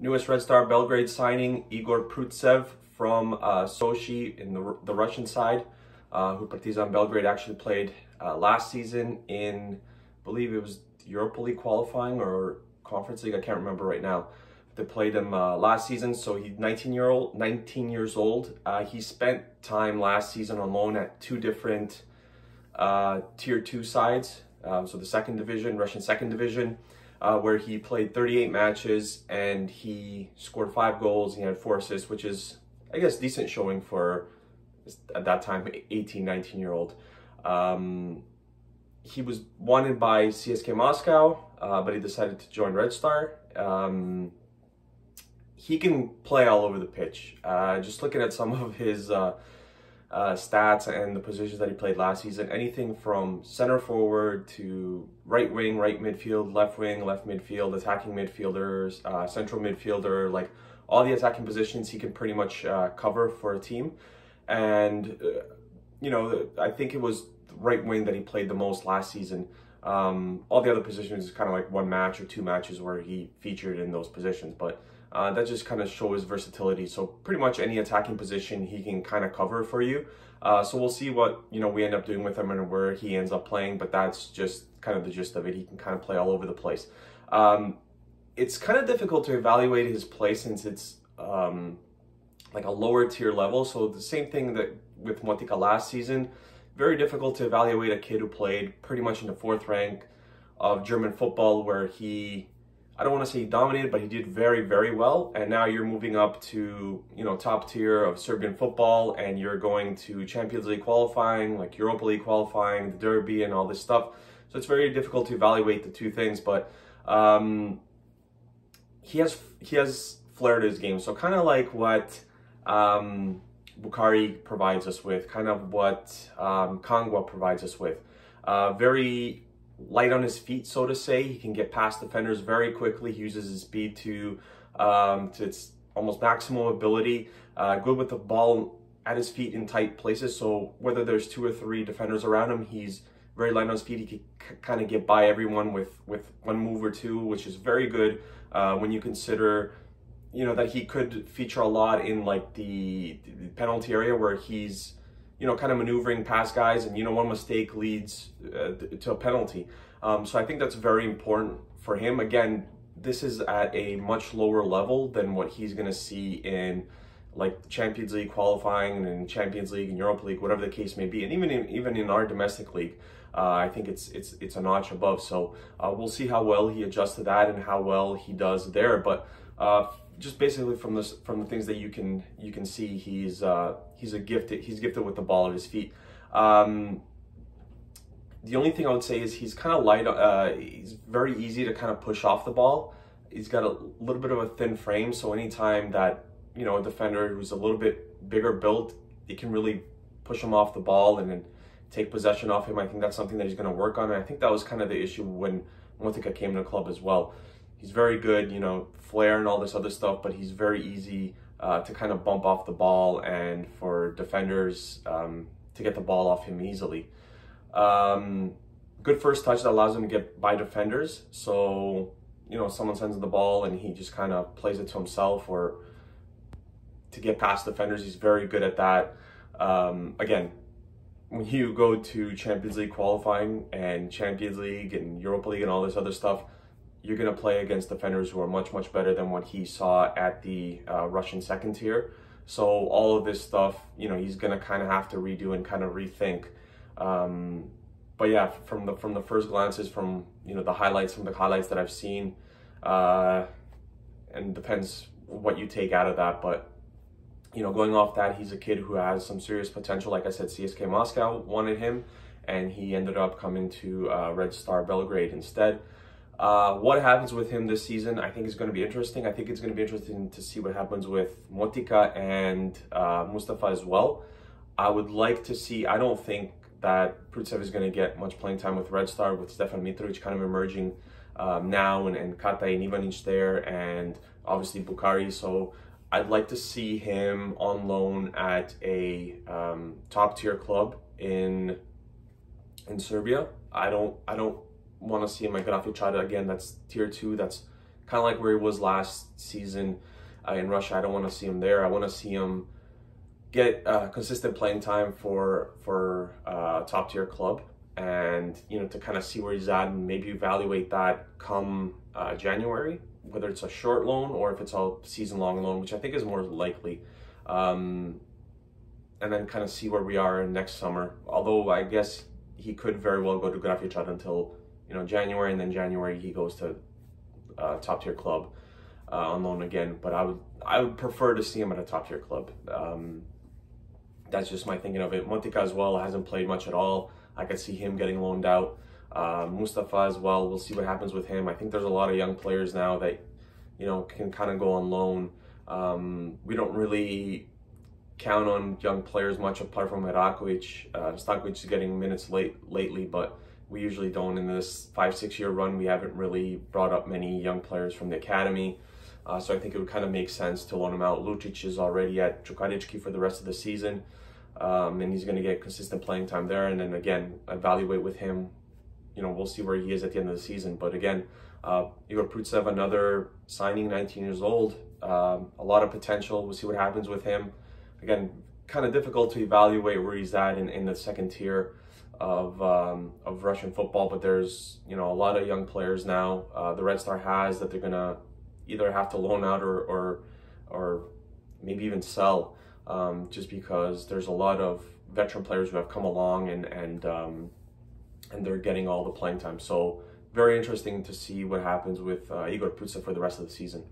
Newest Red Star Belgrade signing, Egor Prutsev from uh, Sochi in the, the Russian side, uh, who Partizan Belgrade actually played uh, last season in, I believe it was Europa League qualifying or Conference League, I can't remember right now. They played him uh, last season, so he's 19 year old, 19 years old. Uh, he spent time last season on loan at two different uh, tier two sides, so the second division, Russian second division uh, where he played 38 matches and he scored five goals. He had four assists, which is, I guess, decent showing for at that time 18, 19 year old. Um, he was wanted by CSKA Moscow, uh, but he decided to join Red Star. Um, he can play all over the pitch. Uh, just looking at some of his uh, stats and the positions that he played last season. Anything from center forward to right wing, right midfield, left wing, left midfield, attacking midfielders, uh, central midfielder, like all the attacking positions he can pretty much uh, cover for a team. And, uh, you know, I think it was right wing that he played the most last season. Um, all the other positions is kind of like one match or two matches where he featured in those positions. But uh, that just kind of shows his versatility. So pretty much any attacking position he can kind of cover for you. Uh, so we'll see what you know we end up doing with him and where he ends up playing. But that's just kind of the gist of it. He can kind of play all over the place. Um, it's kind of difficult to evaluate his play since it's um, like a lower tier level. So the same thing that with Motika last season, very difficult to evaluate a kid who played pretty much in the fourth rank of German football where he I don't want to say he dominated, but he did very, very well. And now you're moving up to, you know, top tier of Serbian football and you're going to Champions League qualifying, like Europa League qualifying, the Derby and all this stuff. So it's very difficult to evaluate the two things, but um, he has he has flared his game. So kind of like what um, Bukari provides us with, kind of what um, Kangwa provides us with. Uh, very light on his feet, so to say. He can get past defenders very quickly. He uses his speed to um, to its almost maximum ability. Uh, good with the ball at his feet in tight places. So whether there's two or three defenders around him, he's very light on his feet. He can kind of get by everyone with with one move or two, which is very good uh, when you consider you know that he could feature a lot in like the, the penalty area where he's you know, kind of maneuvering past guys, and you know, one mistake leads uh, to a penalty. Um, so I think that's very important for him. Again, this is at a much lower level than what he's going to see in like Champions League qualifying and Champions League and Europa League, whatever the case may be, and even in, even in our domestic league, uh, I think it's it's it's a notch above. So uh, we'll see how well he adjusts to that and how well he does there. But uh, just basically from this from the things that you can you can see he's uh, he's a gifted he's gifted with the ball at his feet. Um, the only thing I would say is he's kind of light. Uh, he's very easy to kind of push off the ball. He's got a little bit of a thin frame, so anytime that you know a defender who's a little bit bigger built, it can really push him off the ball and then take possession off him. I think that's something that he's going to work on, and I think that was kind of the issue when Motika came to the club as well he's very good, you know, flair and all this other stuff, but he's very easy uh, to kind of bump off the ball and for defenders um, to get the ball off him easily. Um, good first touch that allows him to get by defenders. So, you know, someone sends him the ball and he just kind of plays it to himself or to get past defenders. He's very good at that. Um, again, when you go to Champions League qualifying and Champions League and Europa League and all this other stuff, you're going to play against defenders who are much, much better than what he saw at the uh, Russian second tier. So all of this stuff, you know, he's going to kind of have to redo and kind of rethink. Um, but yeah, from the from the first glances, from you know the highlights, from the highlights that I've seen, uh, and depends what you take out of that. But you know, going off that, he's a kid who has some serious potential. Like I said, CSKA Moscow wanted him, and he ended up coming to uh, Red Star Belgrade instead. Uh, what happens with him this season, I think is going to be interesting. I think it's going to be interesting to see what happens with Motika and uh, Mustafa as well. I would like to see, I don't think that Prutsev is going to get much playing time with Red Star, with Stefan Mitrovic kind of emerging um, now, and, and Katai and Ivanic there, and obviously Bukari. So I'd like to see him on loan at a um, top tier club in in Serbia. I don't I don't want to see him at Grafičara again. That's tier two. That's kind of like where he was last season uh, in Russia. I don't want to see him there. I want to see him get uh, consistent playing time for for uh, top tier club, and you know to kind of see where he's at and maybe evaluate that come uh, January, whether it's a short loan or if it's a season long loan, which I think is more likely. Um, and then kind of see where we are next summer. Although I guess he could very well go to Grafičar until you know January, and then January he goes to uh, top tier club uh, on loan again. But I would I would prefer to see him at a top tier club. Um, that's just my thinking of it. Motika as well hasn't played much at all. I could see him getting loaned out. Uh, Mustafa as well. We'll see what happens with him. I think there's a lot of young players now that you know can kind of go on loan. Um, we don't really count on young players much apart from Rakovic. Uh, Stankovic is getting minutes late lately, but we usually don't. In this five six year run, we haven't really brought up many young players from the academy. Uh, so I think it would kind of make sense to loan him out. Lucic is already at Čukarički for the rest of the season, um, and he's going to get consistent playing time there. And then again, evaluate with him. You know, we'll see where he is at the end of the season. But again, uh, Egor Prutsev, another signing, 19 years old, um, a lot of potential. We'll see what happens with him. Again, kind of difficult to evaluate where he's at in, in the second tier of um, of Russian football, but there's you know a lot of young players now. Uh, the Red Star has that they're gonna either have to loan out or or, or maybe even sell, um, just because there's a lot of veteran players who have come along and and um, and they're getting all the playing time. So very interesting to see what happens with uh, Egor Prutsev for the rest of the season.